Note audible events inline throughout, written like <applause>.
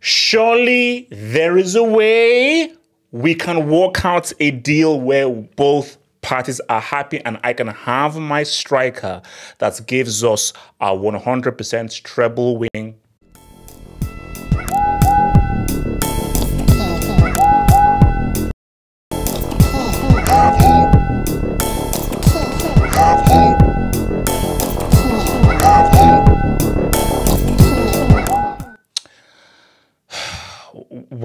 Surely there is a way we can work out a deal where both parties are happy and I can have my striker that gives us a 100% treble winning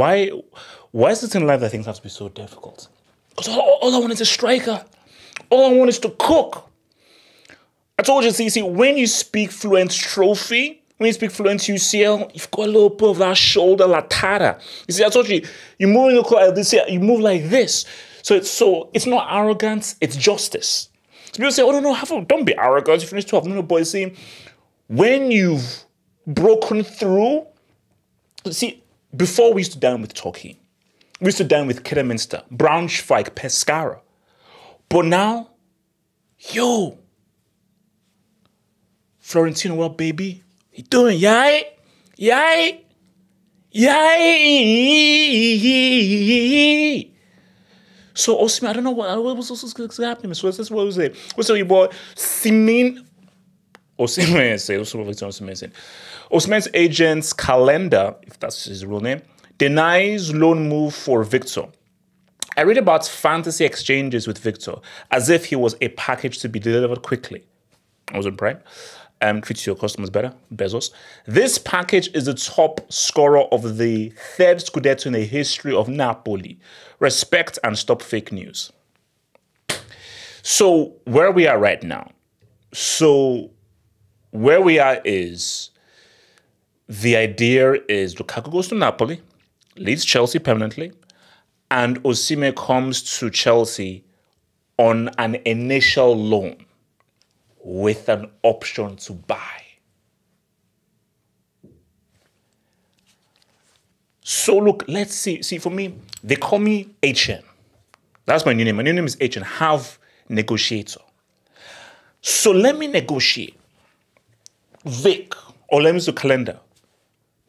why why is it in life that things have to be so difficult? Because all, all I want is a striker. All I want is to cook. I told you, see, see, when you speak fluent trophy, when you speak fluent UCL, you've got a little bit of that shoulder latata. You see, I told you, you move in the car, this you move like this. So it's so it's not arrogance, it's justice. So people say, oh no, no, have don't be arrogant. You finished 12. No, no, boy, see, when you've broken through, see, before we used to dine with Turkey, we used to dine with Kidderminster, Braunschweig, Pescara. But now, yo, Florentino, what baby? You doing? Yay? Yay? Yay? So Osimhen, I don't know what, what was, what's happening. So this what was it? What's up, your boy? Simin Osimhen say <laughs> Osimhen Osimhen's agent's Calenda, if that's his real name, denies loan move for Victor. I read about fantasy exchanges with Victor as if he was a package to be delivered quickly. I was on Prime. Um, treat your customers better, Bezos. This package is the top scorer of the third Scudetto in the history of Napoli. Respect and stop fake news. So, where we are right now. So, where we are is the idea is Lukaku goes to Napoli, leads Chelsea permanently, and Osimhen comes to Chelsea on an initial loan with an option to buy. So look, let's see. See, for me, they call me HN. That's my new name. My new name is HN. Have negotiator. So let me negotiate. Vic, or let me do Calenda.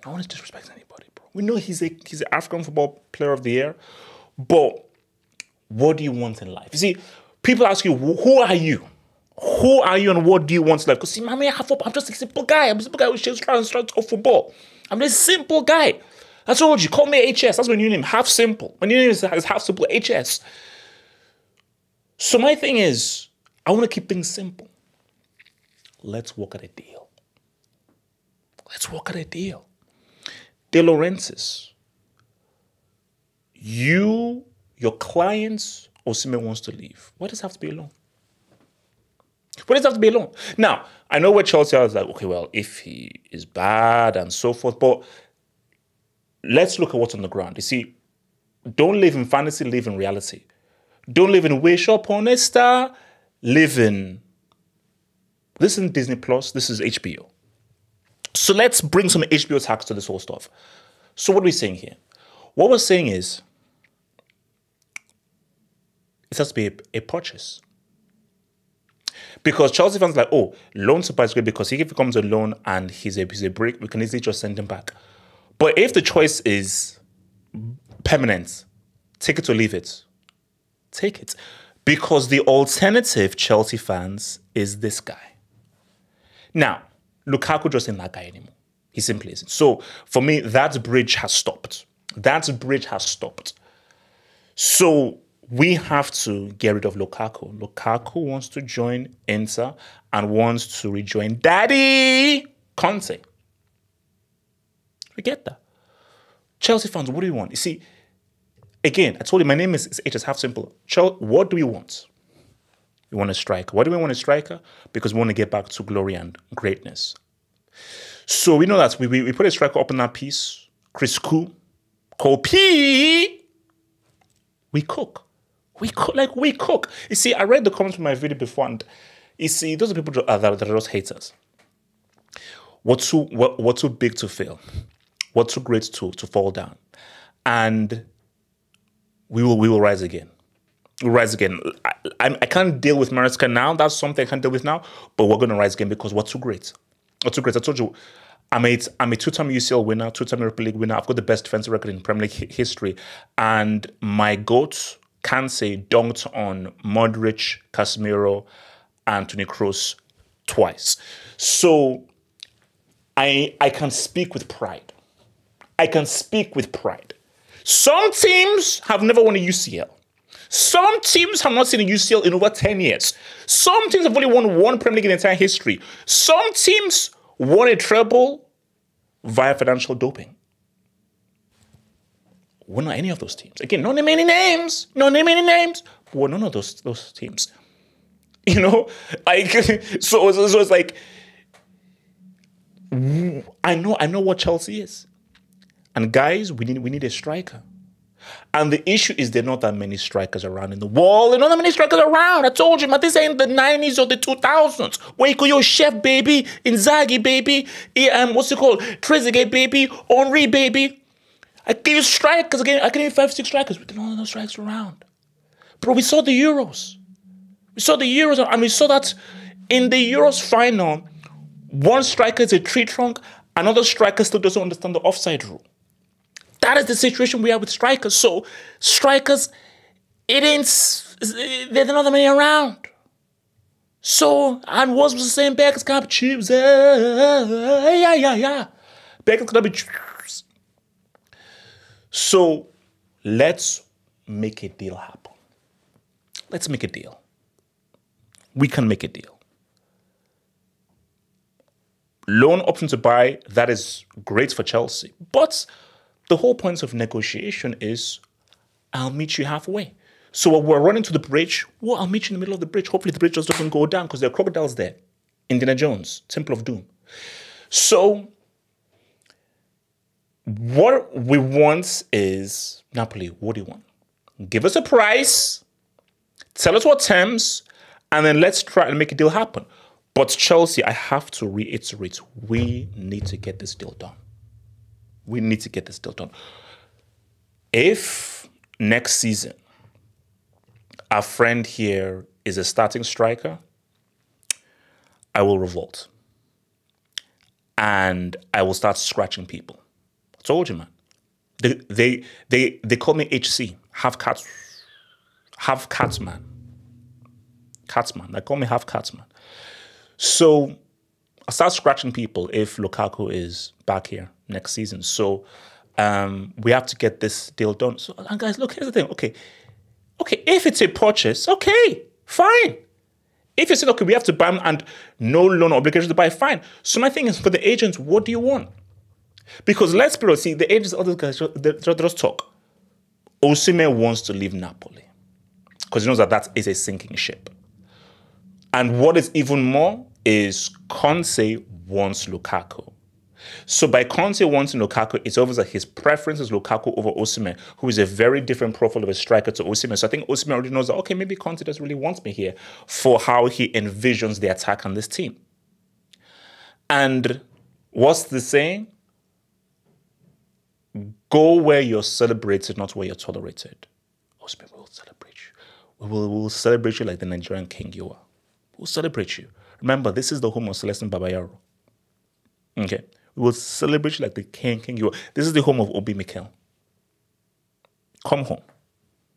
No one is disrespecting anybody, bro. We know he's a he's an African football player of the year, but what do you want in life? You see, people ask you, who are you? Who are you and what do you want in life? Because see, mommy, I have football. I'm just a simple guy. I'm a simple guy who just trying to talk football. I'm a simple guy. That's told you, call me HS. That's my new name. Half simple. My new name is, is half simple HS. So my thing is, I want to keep things simple. Let's work at a deal. Let's work out a deal. De Laurentiis, you, your clients, Osimhen wants to leave. Why does it have to be alone? Why does it have to be alone? Now, I know where Chelsea is like, okay, well, if he is bad and so forth, but let's look at what's on the ground. You see, don't live in fantasy, live in reality. Don't live in wish upon a star, live in. This isn't Disney Plus, this is HBO. So let's bring some HBO tax to this whole stuff. So what are we saying here? What we're saying is it has to be a, a purchase. Because Chelsea fans like, oh, loan supply is great because if he comes a loan and he's a, he's a break, we can easily just send him back. But if the choice is permanent, take it or leave it. Take it. Because the alternative, Chelsea fans, is this guy. Now, Lukaku just isn't that guy anymore. He simply isn't. So for me, that bridge has stopped. That bridge has stopped. So we have to get rid of Lukaku. Lukaku wants to join Inter and wants to rejoin Daddy Conte. We get that. Chelsea fans, what do you want? You see, again, I told you my name is. It's half simple. Chelsea, what do we want? We want a striker. Why do we want a striker? Because we want to get back to glory and greatness. So we know that we, we, we put a striker up in that piece. Chris Koo, Kopi. We cook. We cook like we cook. You see, I read the comments from my video before, and you see, those are people that are, that are just haters. What too what, what too big to fail? What too great to to fall down? And we will we will rise again rise again. I, I, I, can't deal with Maresca now. That's something I can't deal with now. But we're going to rise again because we're too great. We're too great. I told you, I'm a, I'm a two-time UCL winner, two-time Europa League winner. I've got the best defensive record in Premier League history. And my goat, Kanté dunked on Modric, Casemiro, Toni Kroos twice. So I, I can speak with pride. I can speak with pride. Some teams have never won a UCL. Some teams have not seen a UCL in over 10 years. Some teams have only won one Premier League in entire history. Some teams won a treble via financial doping. We're not any of those teams. Again, not name any names, not name any names, we're none of those, those teams. <laughs> You know, like <laughs> so, so, so it's like I know I know what Chelsea is. And guys, we need we need a striker. And the issue is there are not that many strikers around in the world. There are not that many strikers around. I told you, man, this ain't the 90s or the 2000s. Where you call your chef, baby, Inzaghi, baby, um, what's it called? Trezeguet, baby, Henry, baby. I give you strikers again. I can give you five, six strikers. We didn't have no strikers around. Bro, we saw the Euros. We saw the Euros, and we saw that in the Euros final, one striker is a tree trunk, another striker still doesn't understand the offside rule. That is the situation we have with strikers. So strikers, it ain't there's not many around. So and was was saying Becker's gonna be chips. Yeah, yeah, yeah. Becker's gonna be chips. So let's make a deal happen. Let's make a deal. We can make a deal. Loan option to buy, that is great for Chelsea. But the whole point of negotiation is I'll meet you halfway. So we're running to the bridge. Well, I'll meet you in the middle of the bridge. Hopefully the bridge just doesn't go down because there are crocodiles there. Indiana Jones, Temple of Doom. So what we want is Napoli, what do you want? Give us a price, tell us what terms, and then let's try and make a deal happen. But Chelsea, I have to reiterate, we need to get this deal done. We need to get this deal done. If next season our friend here is a starting striker, I will revolt. And I will start scratching people. I told you, man. They they they, they call me HC, half cat half cat man. man. They call me half cat man. So I start scratching people if Lukaku is back here next season. So um, we have to get this deal done. So, and guys, look, here's the thing. Okay, okay, if it's a purchase, okay, fine. If you said, okay, we have to buy and no loan obligation to buy, fine. So my thing is, for the agents, what do you want? Because let's be real, see, the agents, those guys, they, just talk. Osimhen wants to leave Napoli because he knows that that is a sinking ship. And what is even more is Conte wants Lukaku. So by Conte wanting Lukaku, it's obvious that his preference is Lukaku over Osimhen, who is a very different profile of a striker to Osimhen. So I think Osimhen already knows that, okay, maybe Conte doesn't really want me here for how he envisions the attack on this team. And what's the saying? Go where you're celebrated, not where you're tolerated. Osimhen will celebrate you. We will, we will celebrate you like the Nigerian king you are. We'll celebrate you. Remember, this is the home of Celestine Babayaro. Okay. Will celebrate you like the king, king you are. This is the home of Obi Mikel. Come home.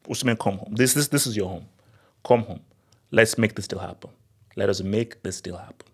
Usman, come home. This, this, this is your home. Come home. Let's make this deal happen. Let us make this deal happen.